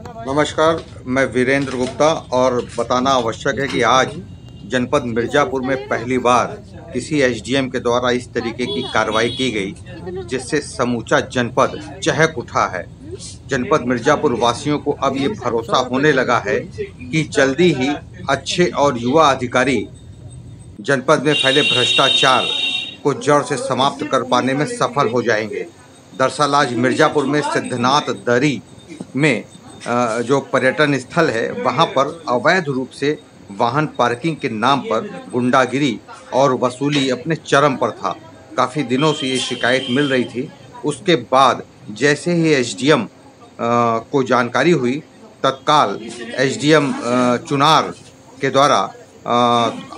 नमस्कार, मैं वीरेंद्र गुप्ता और बताना आवश्यक है कि आज जनपद मिर्ज़ापुर में पहली बार किसी एसडीएम के द्वारा इस तरीके की कार्रवाई की गई, जिससे समूचा जनपद चहक उठा है। जनपद मिर्ज़ापुर वासियों को अब ये भरोसा होने लगा है कि जल्दी ही अच्छे और युवा अधिकारी जनपद में फैले भ्रष्टाचार को जड़ से समाप्त कर पाने में सफल हो जाएँगे। दरअसल आज मिर्ज़ापुर में सिद्धनाथ दरी में जो पर्यटन स्थल है, वहाँ पर अवैध रूप से वाहन पार्किंग के नाम पर गुंडागिरी और वसूली अपने चरम पर था। काफ़ी दिनों से ये शिकायत मिल रही थी। उसके बाद जैसे ही एसडीएम को जानकारी हुई, तत्काल एसडीएम चुनार के द्वारा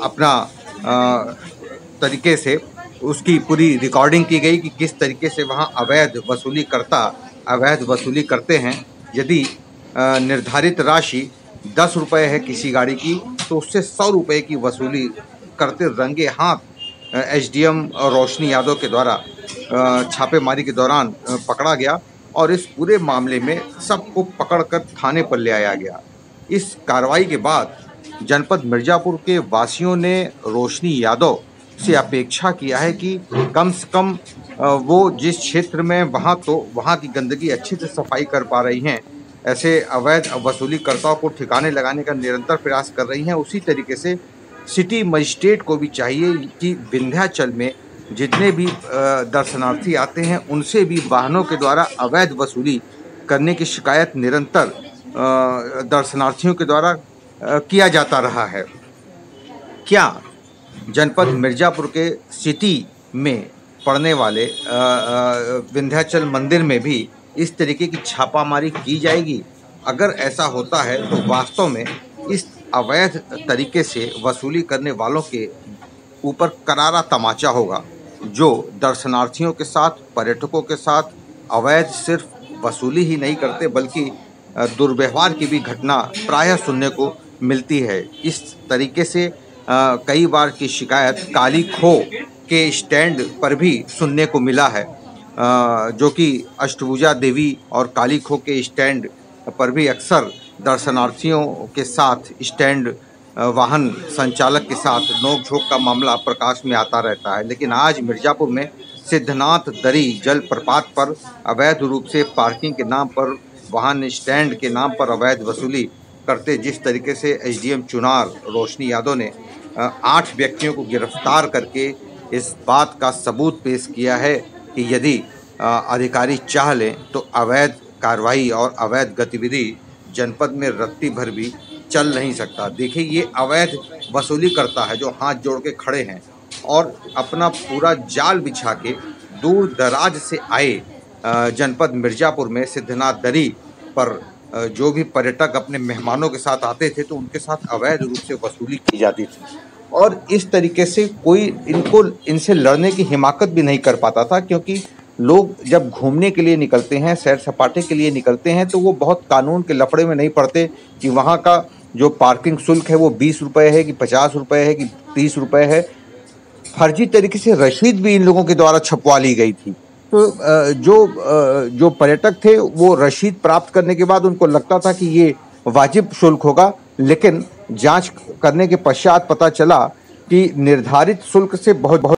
अपना तरीके से उसकी पूरी रिकॉर्डिंग की गई कि किस तरीके से वहाँ अवैध वसूली करता अवैध वसूली करते हैं। यदि निर्धारित राशि दस रुपये है किसी गाड़ी की तो उससे सौ रुपये की वसूली करते रंगे हाथ एसडीएम रोशनी यादव के द्वारा छापेमारी के दौरान पकड़ा गया और इस पूरे मामले में सबको पकड़कर थाने पर ले आया गया। इस कार्रवाई के बाद जनपद मिर्ज़ापुर के वासियों ने रोशनी यादव से अपेक्षा किया है कि कम से कम वो जिस क्षेत्र में वहाँ तो वहाँ की गंदगी अच्छे से सफ़ाई कर पा रही हैं ऐसे अवैध वसूलीकर्ताओं को ठिकाने लगाने का निरंतर प्रयास कर रही हैं। उसी तरीके से सिटी मजिस्ट्रेट को भी चाहिए कि विंध्याचल में जितने भी दर्शनार्थी आते हैं, उनसे भी वाहनों के द्वारा अवैध वसूली करने की शिकायत निरंतर दर्शनार्थियों के द्वारा किया जाता रहा है। क्या जनपद मिर्ज़ापुर के सिटी में पड़ने वाले विंध्याचल मंदिर में भी इस तरीके की छापामारी की जाएगी। अगर ऐसा होता है तो वास्तव में इस अवैध तरीके से वसूली करने वालों के ऊपर करारा तमाचा होगा, जो दर्शनार्थियों के साथ, पर्यटकों के साथ अवैध सिर्फ़ वसूली ही नहीं करते, बल्कि दुर्व्यवहार की भी घटना प्रायः सुनने को मिलती है। इस तरीके से कई बार की शिकायत काली खो के स्टैंड पर भी सुनने को मिला है। जो कि अष्टभुजा देवी और काली खो के स्टैंड पर भी अक्सर दर्शनार्थियों के साथ स्टैंड वाहन संचालक के साथ नोक-झोंक का मामला प्रकाश में आता रहता है। लेकिन आज मिर्ज़ापुर में सिद्धनाथ दरी जल प्रपात पर अवैध रूप से पार्किंग के नाम पर, वाहन स्टैंड के नाम पर अवैध वसूली करते जिस तरीके से एसडीएम चुनार रोशनी यादव ने आठ व्यक्तियों को गिरफ़्तार करके इस बात का सबूत पेश किया है। कि यदि अधिकारी चाह लें तो अवैध कार्रवाई और अवैध गतिविधि जनपद में रत्ती भर भी चल नहीं सकता। देखिए, ये अवैध वसूली करता है, जो हाथ जोड़ के खड़े हैं और अपना पूरा जाल बिछा के दूर दराज से आए जनपद मिर्ज़ापुर में सिद्धनाथ दरी पर जो भी पर्यटक अपने मेहमानों के साथ आते थे तो उनके साथ अवैध रूप से वसूली की जाती थी। और इस तरीके से कोई इनको, इनसे लड़ने की हिमाकत भी नहीं कर पाता था, क्योंकि लोग जब घूमने के लिए निकलते हैं, सैर सपाटे के लिए निकलते हैं तो वो बहुत कानून के लफड़े में नहीं पड़ते कि वहाँ का जो पार्किंग शुल्क है वो बीस रुपये है कि पचास रुपये है कि तीस रुपये है। फर्जी तरीके से रसीद भी इन लोगों के द्वारा छपवा ली गई थी। तो जो जो पर्यटक थे, वो रसीद प्राप्त करने के बाद उनको लगता था कि ये वाजिब शुल्क होगा, लेकिन जाँच करने के पश्चात पता चला कि निर्धारित शुल्क से बहुत बहुत